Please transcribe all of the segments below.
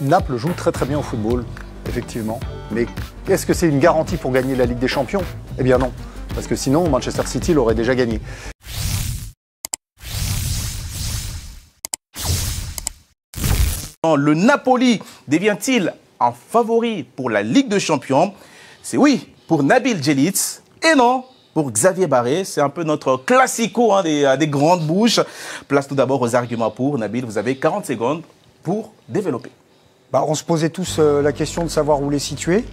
Naples joue très très bien au football, effectivement. Mais est-ce que c'est une garantie pour gagner la Ligue des Champions? Eh bien non, parce que sinon Manchester City l'aurait déjà gagné. Le Napoli devient-il un favori pour la Ligue des Champions? C'est oui pour Nabil Djelic et non pour Xavier Barré. C'est un peu notre classico hein, des grandes bouches. Place tout d'abord aux arguments pour. Nabil, vous avez 40 secondes pour développer. Bah, on se posait tous euh, la question de savoir où les situer.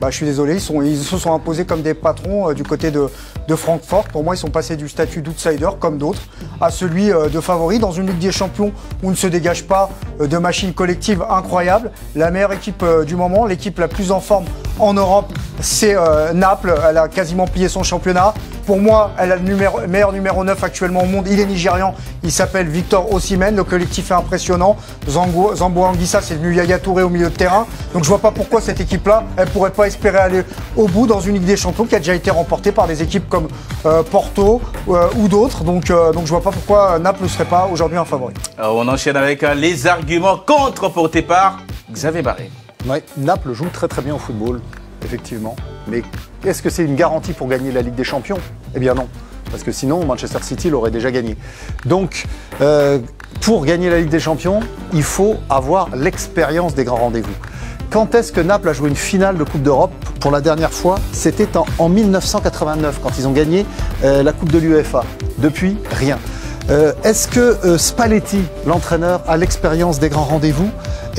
Bah, je suis désolé, ils, se sont imposés comme des patrons euh, du côté de, de, Francfort. Pour moi, ils sont passés du statut d'outsider, comme d'autres, à celui euh, de favori dans une Ligue des Champions où ne se dégage pas de machines collectives incroyables. La meilleure équipe du moment, l'équipe la plus en forme en Europe, c'est Naples. Elle a quasiment plié son championnat. Pour moi, elle a le numéro, meilleur numéro 9 actuellement au monde. Il est nigérian. Il s'appelle Victor Osimhen. Le collectif est impressionnant. Zango, Zambo Anguissa, c'est venu Yaya Touré au milieu de terrain. Donc je vois pas pourquoi cette équipe-là, elle pourrait pas espérer aller au bout dans une Ligue des Champions qui a déjà été remportée par des équipes comme euh, Porto euh, ou d'autres. Donc, euh, donc je vois pas pourquoi Naples ne serait pas aujourd'hui un favori. Alors on enchaîne avec euh, les arguments contre portés par Xavier Barré. Ouais, Naples joue très très bien au football, effectivement. Mais est-ce que c'est une garantie pour gagner la Ligue des Champions? Eh bien non, parce que sinon Manchester City l'aurait déjà gagné. Donc, euh, pour gagner la Ligue des Champions, il faut avoir l'expérience des grands rendez-vous. Quand est-ce que Naples a joué une finale de Coupe d'Europe? Pour la dernière fois C'était en, en, 1989, quand ils ont gagné euh, la Coupe de l'UEFA. Depuis, rien. Euh, est-ce que Spalletti, l'entraîneur, a l'expérience des grands rendez-vous?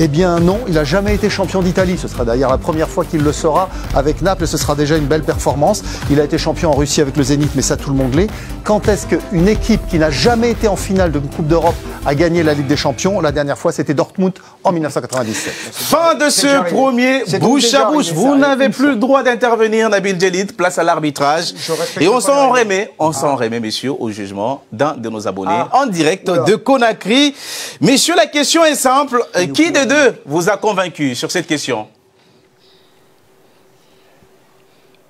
Eh bien non, il n'a jamais été champion d'Italie. Ce sera d'ailleurs la première fois qu'il le sera avec Naples et ce sera déjà une belle performance. Il a été champion en Russie avec le Zénith, mais ça tout le monde l'est. Quand est-ce qu'une équipe qui n'a jamais été en finale de Coupe d'Europe a gagné la Ligue des Champions? La dernière fois, c'était Dortmund en 1997. Fin de ce premier bouche à bouche. Vous n'avez plus le droit d'intervenir, Nabil Djelit. Place à l'arbitrage. Et on s'en remet, on s'en remet, messieurs, au jugement d'un de nos abonnés ah. en direct de Conakry. Messieurs, la question est simple. Qui de vous a convaincu sur cette question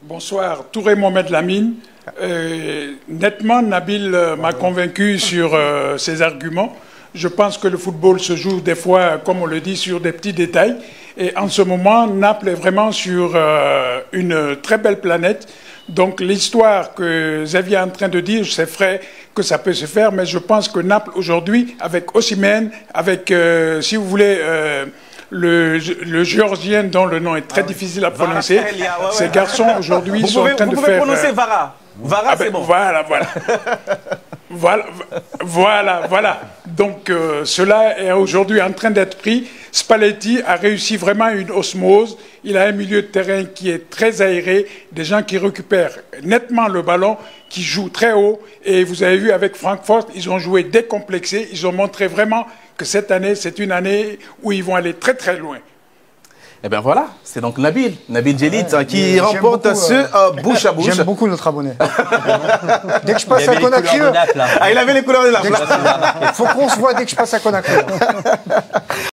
Bonsoir, Touré Mohamed Lamine. Euh, nettement, Nabil euh, m'a convaincu sur euh, ses arguments. Je pense que le football se joue des fois, comme on le dit, sur des petits détails. Et en ce moment, Naples est vraiment sur une très belle planète. Donc l'histoire que Xavier est en train de dire, c'est vrai que ça peut se faire, mais je pense que Naples aujourd'hui, avec Ossimène, avec, euh, si vous voulez, euh, le, le, géorgien dont le nom est très ah oui. difficile à prononcer, ouais, ouais, ces garçons aujourd'hui sont pouvez, en train vous de pouvez faire... prononcer Vara. Vara, ah ben, c'est bon. Voilà, voilà. voilà, voilà, voilà. Donc euh, cela est aujourd'hui en train d'être pris. Spalletti a réussi vraiment une osmose. Il a un milieu de terrain qui est très aéré, des gens qui récupèrent nettement le ballon, qui jouent très haut. Et vous avez vu avec Francfort, ils ont joué décomplexé. Ils ont montré vraiment que cette année, c'est une année où ils vont aller très très loin. Eh bien voilà, c'est donc Nabil, Nabil Djelit, ouais, qui remporte beaucoup, ce euh, bouche à bouche. J'aime beaucoup notre abonné. dès que je passe à Conakry. Ah, il avait les couleurs de la Il faut qu'on se voit dès que je passe à Conakry.